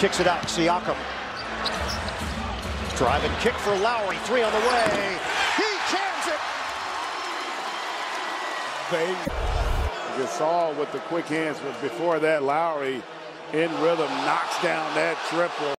Kicks it out. Siakam. Drive and kick for Lowry. Three on the way. He jams it. They Gasol with the quick hands, but before that, Lowry in rhythm knocks down that triple.